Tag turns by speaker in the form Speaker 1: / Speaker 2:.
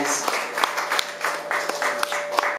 Speaker 1: Guys.